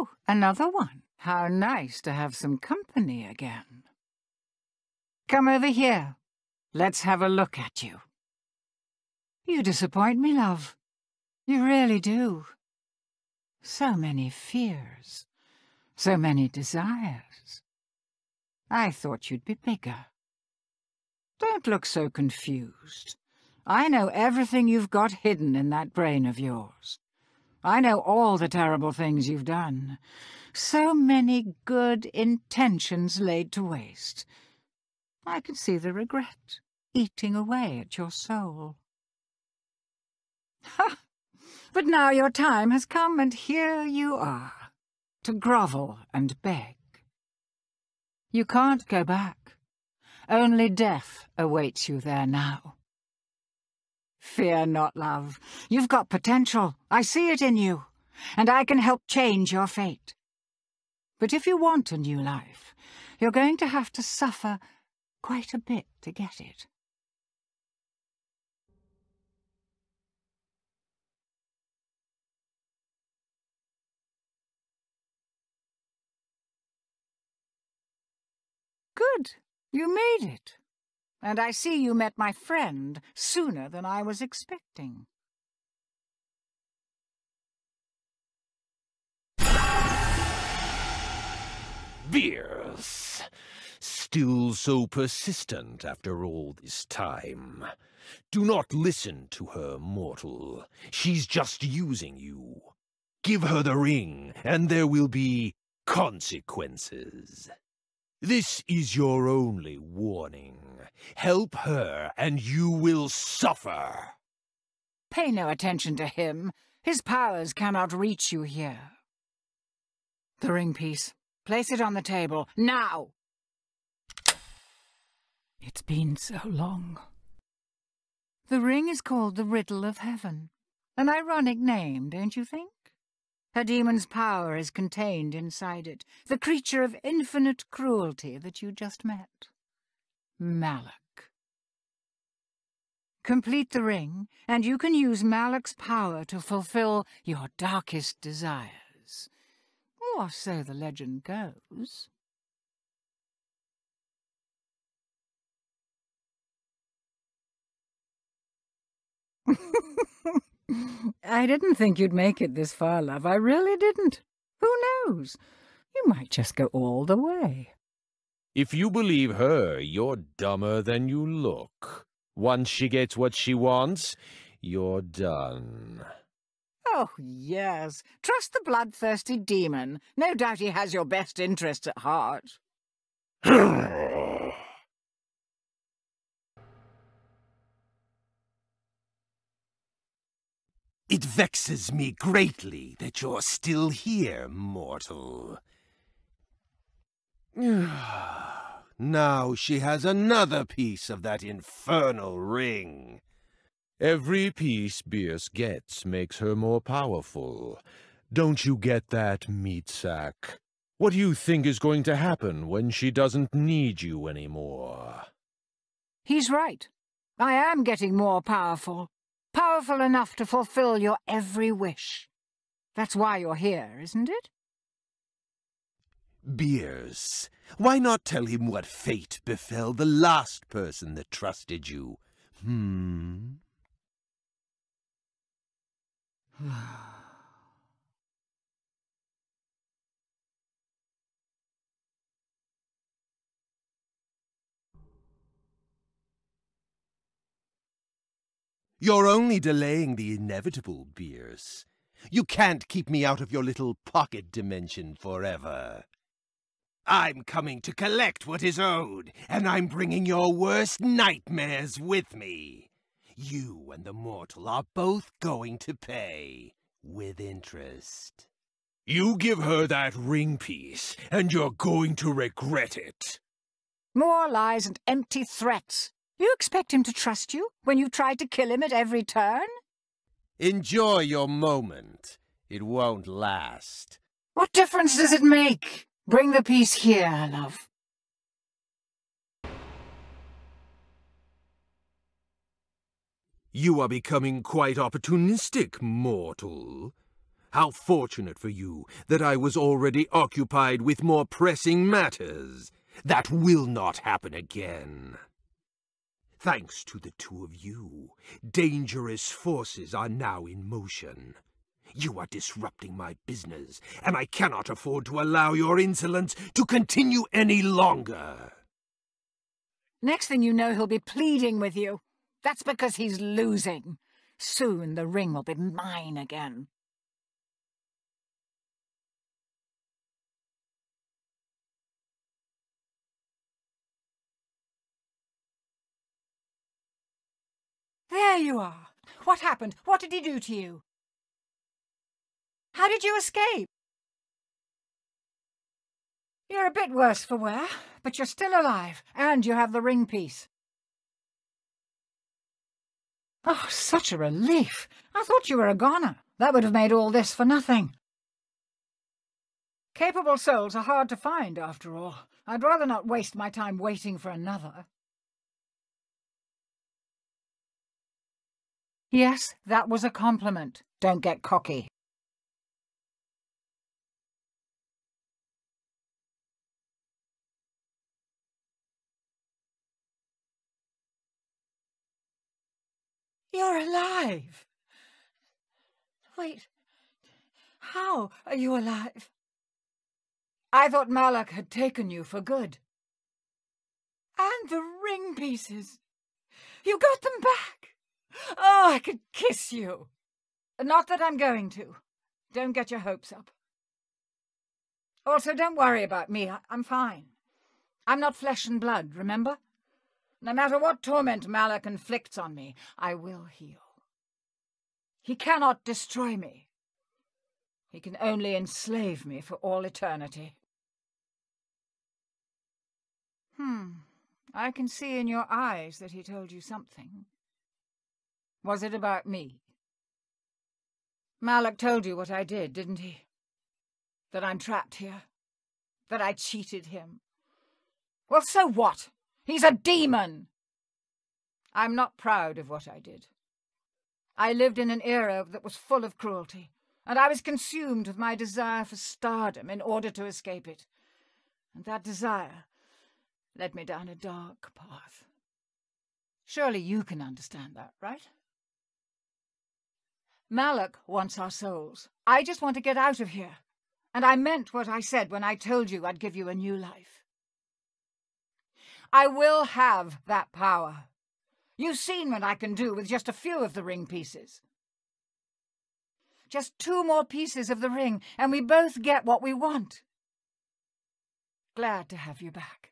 Oh, another one. How nice to have some company again. Come over here. Let's have a look at you. You disappoint me, love. You really do. So many fears. So many desires. I thought you'd be bigger. Don't look so confused. I know everything you've got hidden in that brain of yours. I know all the terrible things you've done. So many good intentions laid to waste. I can see the regret eating away at your soul. Ha! But now your time has come, and here you are, to grovel and beg. You can't go back. Only death awaits you there now. Fear not, love. You've got potential. I see it in you, and I can help change your fate. But if you want a new life, you're going to have to suffer quite a bit to get it. Good. You made it. And I see you met my friend sooner than I was expecting. Bierce! Still so persistent after all this time. Do not listen to her, mortal. She's just using you. Give her the ring, and there will be consequences. This is your only warning. Help her, and you will suffer. Pay no attention to him. His powers cannot reach you here. The ring piece. Place it on the table, now! It's been so long. The ring is called the Riddle of Heaven. An ironic name, don't you think? A demon's power is contained inside it, the creature of infinite cruelty that you just met. Malak. Complete the ring, and you can use Malak's power to fulfill your darkest desires. Or so the legend goes. I didn't think you'd make it this far, love. I really didn't. Who knows? You might just go all the way. If you believe her, you're dumber than you look. Once she gets what she wants, you're done. Oh, yes. Trust the bloodthirsty demon. No doubt he has your best interests at heart. It vexes me greatly that you're still here, mortal. now she has another piece of that infernal ring. Every piece Bierce gets makes her more powerful. Don't you get that, meat sack? What do you think is going to happen when she doesn't need you anymore? He's right. I am getting more powerful. Powerful enough to fulfill your every wish. That's why you're here, isn't it? Bierce, why not tell him what fate befell the last person that trusted you? Hmm? You're only delaying the inevitable, Bierce. You can't keep me out of your little pocket dimension forever. I'm coming to collect what is owed, and I'm bringing your worst nightmares with me. You and the mortal are both going to pay, with interest. You give her that ring piece, and you're going to regret it. More lies and empty threats. You expect him to trust you when you tried to kill him at every turn? Enjoy your moment. It won't last. What difference does it make? Bring the piece here, love. You are becoming quite opportunistic, mortal. How fortunate for you that I was already occupied with more pressing matters. That will not happen again. Thanks to the two of you, dangerous forces are now in motion. You are disrupting my business, and I cannot afford to allow your insolence to continue any longer. Next thing you know, he'll be pleading with you. That's because he's losing. Soon the ring will be mine again. There you are. What happened? What did he do to you? How did you escape? You're a bit worse for wear, but you're still alive, and you have the ring piece. Oh, such a relief. I thought you were a goner. That would have made all this for nothing. Capable souls are hard to find, after all. I'd rather not waste my time waiting for another. Yes, that was a compliment. Don't get cocky. You're alive! Wait, how are you alive? I thought Malak had taken you for good. And the ring pieces! You got them back! Oh, I could kiss you! Not that I'm going to. Don't get your hopes up. Also, don't worry about me. I I'm fine. I'm not flesh and blood, remember? No matter what torment Malak inflicts on me, I will heal. He cannot destroy me. He can only enslave me for all eternity. Hmm. I can see in your eyes that he told you something. Was it about me? Malak told you what I did, didn't he? That I'm trapped here. That I cheated him. Well, so what? He's a demon! I'm not proud of what I did. I lived in an era that was full of cruelty, and I was consumed with my desire for stardom in order to escape it. And that desire led me down a dark path. Surely you can understand that, right? Malak wants our souls. I just want to get out of here. And I meant what I said when I told you I'd give you a new life. I will have that power. You've seen what I can do with just a few of the ring pieces. Just two more pieces of the ring, and we both get what we want. Glad to have you back.